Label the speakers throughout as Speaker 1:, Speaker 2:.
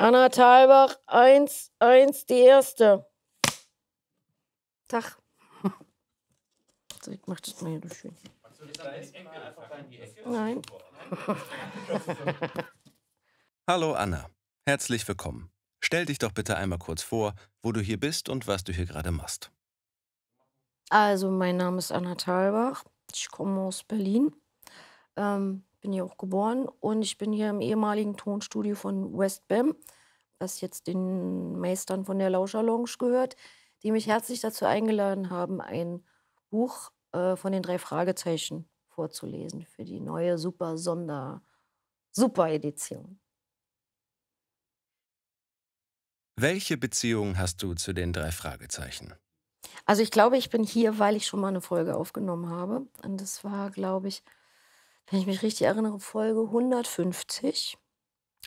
Speaker 1: Anna Thalbach, 1, 1, die erste. Tag. So, ich mach das mal hier schön. Nein.
Speaker 2: Hallo Anna, herzlich willkommen. Stell dich doch bitte einmal kurz vor, wo du hier bist und was du hier gerade machst.
Speaker 1: Also, mein Name ist Anna Thalbach. Ich komme aus Berlin. Ähm, bin hier auch geboren und ich bin hier im ehemaligen Tonstudio von West Bam, das jetzt den Meistern von der Lauscher Lounge gehört, die mich herzlich dazu eingeladen haben, ein Buch äh, von den drei Fragezeichen vorzulesen für die neue super Sonder Super Edition.
Speaker 2: Welche Beziehung hast du zu den drei Fragezeichen?
Speaker 1: Also ich glaube, ich bin hier, weil ich schon mal eine Folge aufgenommen habe. Und das war, glaube ich, wenn ich mich richtig erinnere, Folge 150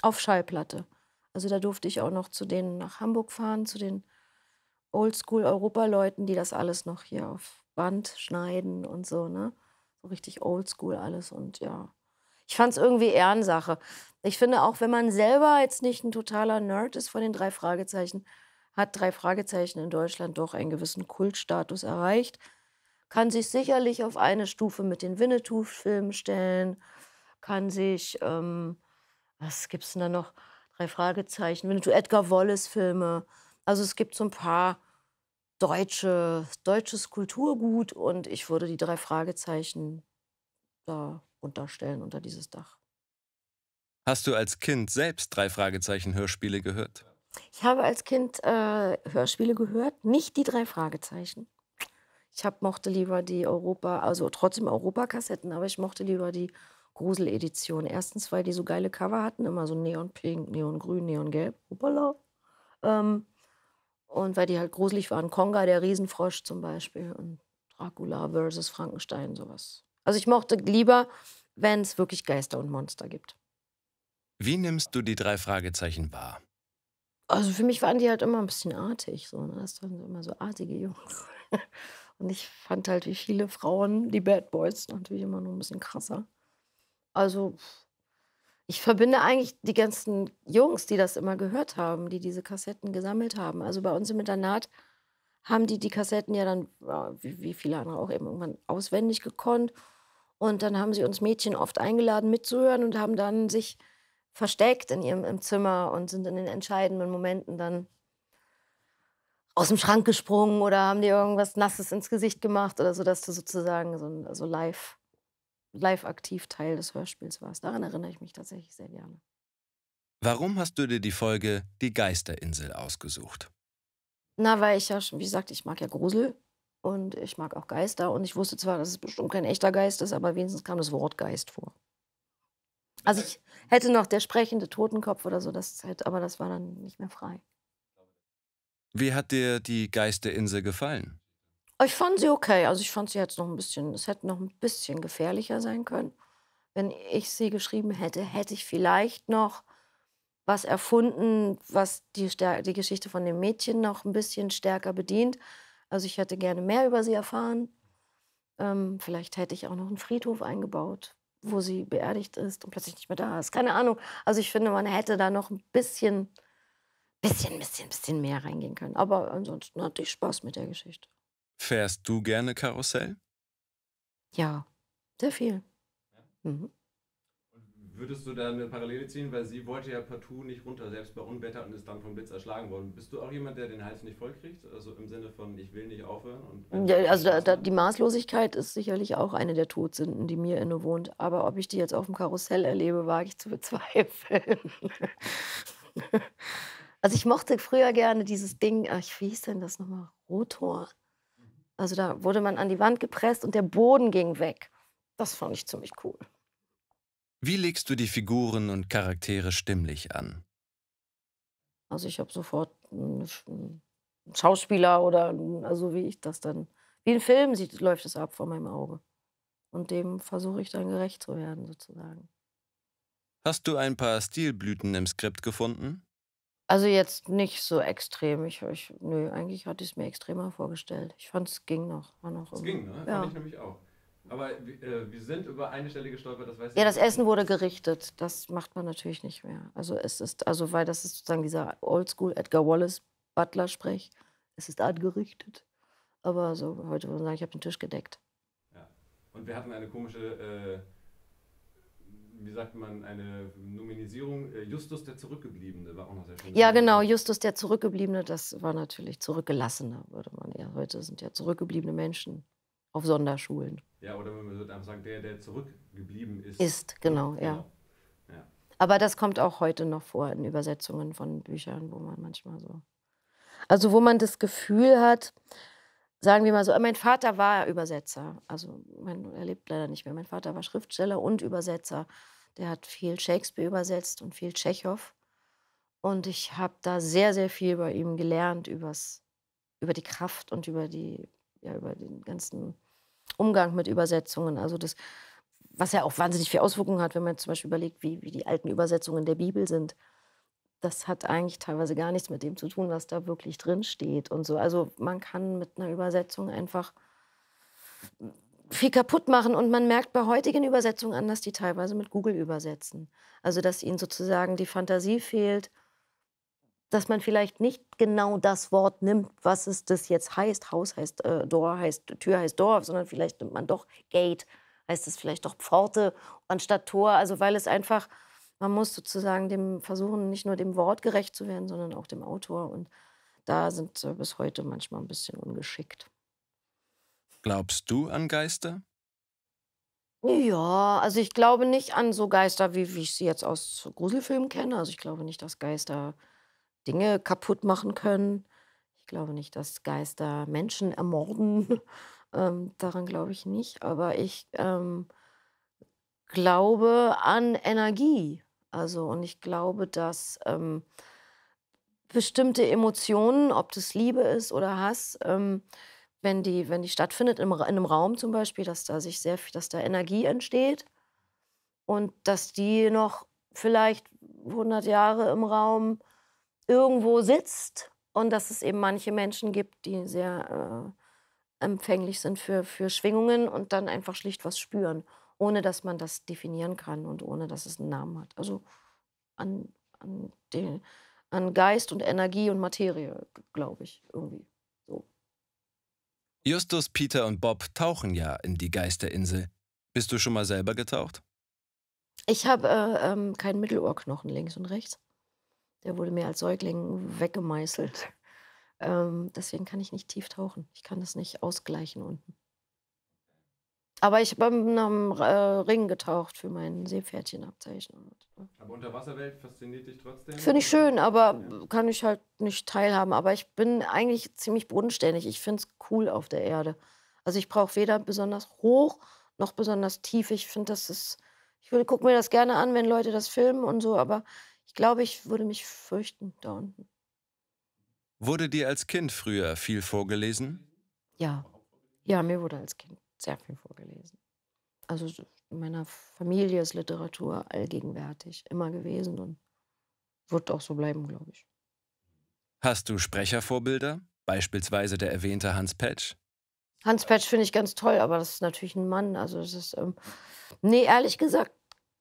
Speaker 1: auf Schallplatte. Also da durfte ich auch noch zu denen nach Hamburg fahren, zu den Oldschool-Europa-Leuten, die das alles noch hier auf Band schneiden und so, ne? So richtig oldschool alles und ja. Ich fand es irgendwie Ehrensache. Ich finde auch, wenn man selber jetzt nicht ein totaler Nerd ist von den drei Fragezeichen, hat drei Fragezeichen in Deutschland doch einen gewissen Kultstatus erreicht. Kann sich sicherlich auf eine Stufe mit den Winnetou-Filmen stellen, kann sich, ähm, was gibt es denn da noch? Drei Fragezeichen, Winnetou, Edgar Wallace-Filme. Also es gibt so ein paar deutsche, deutsches Kulturgut und ich würde die drei Fragezeichen da unterstellen unter dieses Dach.
Speaker 2: Hast du als Kind selbst drei Fragezeichen Hörspiele gehört?
Speaker 1: Ich habe als Kind äh, Hörspiele gehört, nicht die drei Fragezeichen. Ich hab, mochte lieber die Europa, also trotzdem Europakassetten, aber ich mochte lieber die Gruseledition. Erstens, weil die so geile Cover hatten, immer so neonpink, neongrün, neongelb. Hoppala. Ähm, und weil die halt gruselig waren. Konga, der Riesenfrosch zum Beispiel. Und Dracula versus Frankenstein, sowas. Also ich mochte lieber, wenn es wirklich Geister und Monster gibt.
Speaker 2: Wie nimmst du die drei Fragezeichen wahr?
Speaker 1: Also für mich waren die halt immer ein bisschen artig. So, ne? Das waren immer so artige Jungs. Und ich fand halt, wie viele Frauen, die Bad Boys, natürlich immer nur ein bisschen krasser. Also ich verbinde eigentlich die ganzen Jungs, die das immer gehört haben, die diese Kassetten gesammelt haben. Also bei uns im Internat haben die die Kassetten ja dann, wie, viele andere auch eben irgendwann auswendig gekonnt. Und dann haben sie uns Mädchen oft eingeladen mitzuhören und haben dann sich versteckt in ihrem im Zimmer und sind in den entscheidenden Momenten dann aus dem Schrank gesprungen oder haben dir irgendwas Nasses ins Gesicht gemacht oder so, dass du sozusagen so, ein, so live, live aktiv Teil des Hörspiels warst. Daran erinnere ich mich tatsächlich sehr gerne.
Speaker 2: Warum hast du dir die Folge Die Geisterinsel ausgesucht?
Speaker 1: Na, weil ich ja, schon, wie gesagt, ich mag ja Grusel und ich mag auch Geister und ich wusste zwar, dass es bestimmt kein echter Geist ist, aber wenigstens kam das Wort Geist vor. Also ich hätte noch der sprechende Totenkopf oder so, das hätte, aber das war dann nicht mehr frei.
Speaker 2: Wie hat dir die Geisterinsel gefallen?
Speaker 1: Ich fand sie okay. Also ich fand sie jetzt noch ein bisschen, es hätte noch ein bisschen gefährlicher sein können. Wenn ich sie geschrieben hätte, hätte ich vielleicht noch was erfunden, was die, die Geschichte von dem Mädchen noch ein bisschen stärker bedient. Also ich hätte gerne mehr über sie erfahren. Ähm, vielleicht hätte ich auch noch einen Friedhof eingebaut, wo sie beerdigt ist und plötzlich nicht mehr da ist. Keine Ahnung. Also ich finde, man hätte da noch ein bisschen bisschen, bisschen, bisschen mehr reingehen können. Aber ansonsten hatte ich Spaß mit der Geschichte.
Speaker 2: Fährst du gerne Karussell?
Speaker 1: Ja, sehr viel. Mhm.
Speaker 3: Würdest du da eine Parallele ziehen, weil sie wollte ja partout nicht runter, selbst bei Unwetter und ist dann vom Blitz erschlagen worden. Bist du auch jemand, der den Hals nicht vollkriegt? Also im Sinne von, ich will nicht aufhören?
Speaker 1: ja, also da, da, die Maßlosigkeit ist sicherlich auch eine der Todsünden, die mir innewohnt. Aber ob ich die jetzt auf dem Karussell erlebe, wage ich zu bezweifeln. Also ich mochte früher gerne dieses Ding, ach, wie hieß denn das nochmal? Rotor. Also da wurde man an die Wand gepresst und der Boden ging weg. Das fand ich ziemlich cool.
Speaker 2: Wie legst du die Figuren und Charaktere stimmlich an?
Speaker 1: Also ich habe sofort einen Schauspieler oder also wie ich das dann, wie ein Film sieht, läuft es ab vor meinem Auge. Und dem versuche ich dann gerecht zu werden, sozusagen.
Speaker 2: Hast du ein paar Stilblüten im Skript gefunden?
Speaker 1: Also jetzt nicht so extrem. Ich, ich, nö, eigentlich hatte ich es mir extremer vorgestellt. Ich fand es ging noch. War noch
Speaker 3: es ging, ne?
Speaker 1: Ja.
Speaker 3: Fand ich nämlich auch. Aber äh, wir sind über eine Stelle gestolpert, das weiß ich
Speaker 1: Ja, das Essen wurde gerichtet. Das macht man natürlich nicht mehr. Also es ist, also weil das ist sozusagen dieser Oldschool Edgar Wallace Butler-Sprech. Es ist angerichtet. Aber so heute würde man sagen, ich habe den Tisch gedeckt.
Speaker 3: Ja. Und wir hatten eine komische, äh, wie sagt man, eine Nominisierung. Äh, Justus der Zurückgebliebene war auch noch sehr schön.
Speaker 1: Ja, genau, Justus der Zurückgebliebene, das war natürlich Zurückgelassene, würde man eher. Heute sind ja zurückgebliebene Menschen auf Sonderschulen.
Speaker 3: Ja, oder man würde einfach sagen, der, der zurückgeblieben ist.
Speaker 1: Ist, genau, ja.
Speaker 3: ja.
Speaker 1: Aber das kommt auch heute noch vor in Übersetzungen von Büchern, wo man manchmal so. Also, wo man das Gefühl hat, sagen wir mal so, mein Vater war Übersetzer. Also, mein, er lebt leider nicht mehr. Mein Vater war Schriftsteller und Übersetzer. Der hat viel Shakespeare übersetzt und viel Tschechow. Und ich habe da sehr, sehr viel bei ihm gelernt übers, über die Kraft und über, die, ja, über den ganzen Umgang mit Übersetzungen. Also das, was ja auch wahnsinnig viel Auswirkungen hat, wenn man zum Beispiel überlegt, wie, wie die alten Übersetzungen der Bibel sind. Das hat eigentlich teilweise gar nichts mit dem zu tun, was da wirklich drin steht und so. Also man kann mit einer Übersetzung einfach viel kaputt machen und man merkt bei heutigen Übersetzungen an, dass die teilweise mit Google übersetzen. Also dass ihnen sozusagen die Fantasie fehlt, dass man vielleicht nicht genau das Wort nimmt, was es das jetzt heißt. Haus heißt äh, Door, heißt Tür heißt Dorf, sondern vielleicht nimmt man doch Gate, heißt es vielleicht doch Pforte anstatt Tor. Also weil es einfach, man muss sozusagen dem versuchen, nicht nur dem Wort gerecht zu werden, sondern auch dem Autor. Und da sind äh, bis heute manchmal ein bisschen ungeschickt.
Speaker 2: Glaubst du an Geister?
Speaker 1: Ja, also ich glaube nicht an so Geister, wie, wie ich sie jetzt aus Gruselfilmen kenne. Also ich glaube nicht, dass Geister Dinge kaputt machen können. Ich glaube nicht, dass Geister Menschen ermorden. Ähm, daran glaube ich nicht. Aber ich ähm, glaube an Energie. Also, und ich glaube, dass ähm, bestimmte Emotionen, ob das Liebe ist oder Hass, ähm, wenn, die, wenn die stattfindet in, in einem Raum zum Beispiel, dass da sich sehr dass da Energie entsteht und dass die noch vielleicht 100 Jahre im Raum irgendwo sitzt und dass es eben manche Menschen gibt, die sehr äh, empfänglich sind für, für Schwingungen und dann einfach schlicht was spüren, ohne dass man das definieren kann und ohne dass es einen Namen hat. Also an, an, den, an Geist und Energie und Materie, glaube ich, irgendwie. So.
Speaker 2: Justus, Peter und Bob tauchen ja in die Geisterinsel. Bist du schon mal selber getaucht?
Speaker 1: Ich habe äh, ähm, keinen Mittelohrknochen links und rechts. Der wurde mir als Säugling weggemeißelt. Ähm, deswegen kann ich nicht tief tauchen. Ich kann das nicht ausgleichen unten. Aber ich habe mit einem äh, Ring getaucht für mein Seepferdchenabzeichen.
Speaker 3: Aber Unterwasserwelt fasziniert dich trotzdem?
Speaker 1: Finde ich schön, aber ja. kann ich halt nicht teilhaben. Aber ich bin eigentlich ziemlich bodenständig. Ich finde es cool auf der Erde. Also ich brauche weder besonders hoch noch besonders tief. Ich finde, das ist. Ich gucke mir das gerne an, wenn Leute das filmen und so, aber ich glaube, ich würde mich fürchten da unten.
Speaker 2: Wurde dir als Kind früher viel vorgelesen?
Speaker 1: Ja. Ja, mir wurde als Kind sehr viel vorgelesen. Also in meiner Familie ist Literatur allgegenwärtig, immer gewesen und wird auch so bleiben, glaube ich.
Speaker 2: Hast du Sprechervorbilder? Beispielsweise der erwähnte Hans Petsch?
Speaker 1: Hans Petsch finde ich ganz toll, aber das ist natürlich ein Mann. Also das ist, ähm, nee, ehrlich gesagt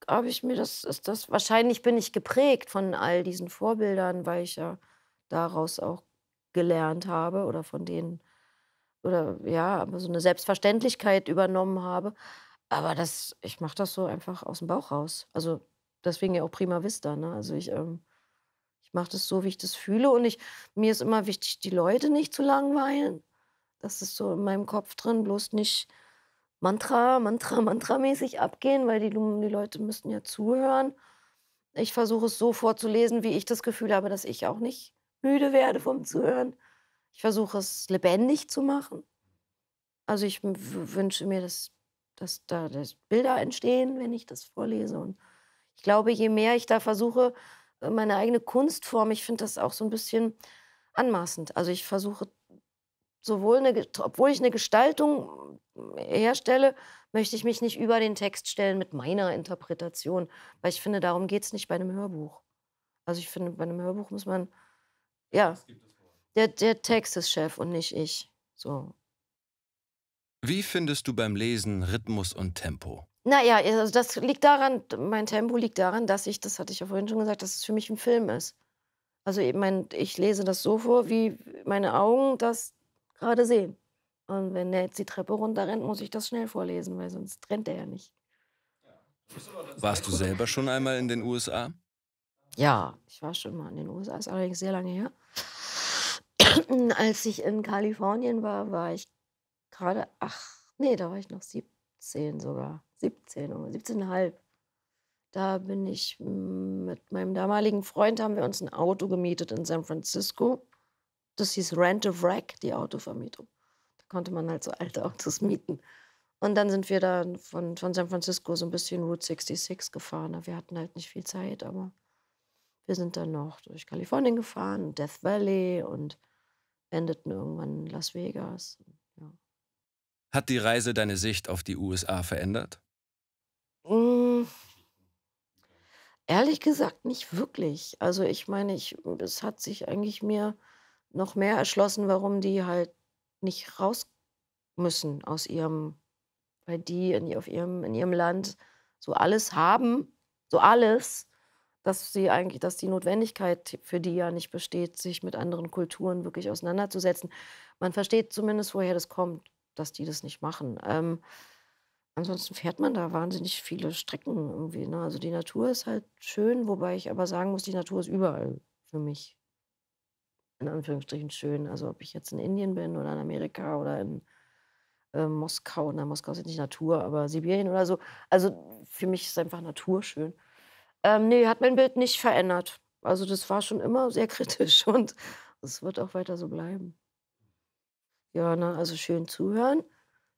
Speaker 1: habe ich mir das, ist das, wahrscheinlich bin ich geprägt von all diesen Vorbildern, weil ich ja daraus auch gelernt habe oder von denen, oder ja, aber so eine Selbstverständlichkeit übernommen habe. Aber das, ich mache das so einfach aus dem Bauch raus. Also deswegen ja auch prima vista. Ne? Also ich, ähm, ich mache das so, wie ich das fühle. Und ich, mir ist immer wichtig, die Leute nicht zu langweilen. Das ist so in meinem Kopf drin, bloß nicht Mantra, Mantra, Mantra-mäßig abgehen, weil die, die Leute müssten ja zuhören. Ich versuche es so vorzulesen, wie ich das Gefühl habe, dass ich auch nicht müde werde vom Zuhören. Ich versuche es lebendig zu machen. Also ich wünsche mir, dass, dass da dass Bilder entstehen, wenn ich das vorlese. Und ich glaube, je mehr ich da versuche, äh, meine eigene Kunstform, ich finde das auch so ein bisschen anmaßend. Also ich versuche sowohl eine, obwohl ich eine Gestaltung herstelle, möchte ich mich nicht über den Text stellen mit meiner Interpretation, weil ich finde, darum geht es nicht bei einem Hörbuch. Also ich finde, bei einem Hörbuch muss man, ja, der, der Text ist Chef und nicht ich. So.
Speaker 2: Wie findest du beim Lesen Rhythmus und Tempo?
Speaker 1: Naja, also das liegt daran, mein Tempo liegt daran, dass ich, das hatte ich ja vorhin schon gesagt, dass es für mich ein Film ist. Also ich, mein, ich lese das so vor, wie meine Augen das gerade sehen. Und wenn der jetzt die Treppe runterrennt, muss ich das schnell vorlesen, weil sonst rennt er ja nicht.
Speaker 2: Warst du selber schon einmal in den USA?
Speaker 1: Ja, ich war schon mal in den USA, ist allerdings sehr lange her. Als ich in Kalifornien war, war ich gerade, ach, nee, da war ich noch 17 sogar. 17 oder 17,5. Da bin ich mm, mit meinem damaligen Freund, haben wir uns ein Auto gemietet in San Francisco. Das hieß Rent a Wreck, die Autovermietung. Da konnte man halt so alte Autos mieten. Und dann sind wir da von, von San Francisco so ein bisschen Route 66 gefahren. Wir hatten halt nicht viel Zeit, aber wir sind dann noch durch Kalifornien gefahren, Death Valley und endeten irgendwann in Las Vegas. Ja.
Speaker 2: Hat die Reise deine Sicht auf die USA verändert?
Speaker 1: Hm, ehrlich gesagt nicht wirklich. Also ich meine, ich, es hat sich eigentlich mir noch mehr erschlossen, warum die halt nicht raus müssen aus ihrem, weil die in, auf ihrem, in ihrem Land so alles haben, so alles, dass sie eigentlich, dass die Notwendigkeit für die ja nicht besteht, sich mit anderen Kulturen wirklich auseinanderzusetzen. Man versteht zumindest, woher das kommt, dass die das nicht machen. Ähm, ansonsten fährt man da wahnsinnig viele Strecken irgendwie. Ne? Also die Natur ist halt schön, wobei ich aber sagen muss, die Natur ist überall für mich. In Anführungsstrichen schön. Also ob ich jetzt in Indien bin oder in Amerika oder in äh, Moskau. Na, Moskau ist jetzt nicht Natur, aber Sibirien oder so. Also für mich ist einfach Natur schön. Ähm, nee, hat mein Bild nicht verändert. Also das war schon immer sehr kritisch und es wird auch weiter so bleiben. Ja, ne, also schön zuhören,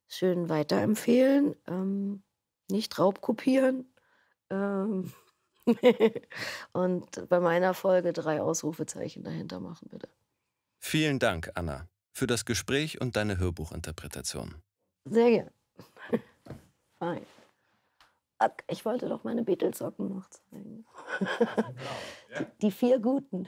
Speaker 1: schön weiterempfehlen, ähm, nicht raubkopieren. Ähm, und bei meiner Folge drei Ausrufezeichen dahinter machen, bitte.
Speaker 2: Vielen Dank, Anna, für das Gespräch und deine Hörbuchinterpretation.
Speaker 1: Sehr gern. Fein. Ich wollte doch meine Beatles-Socken noch zeigen. Die, die vier guten.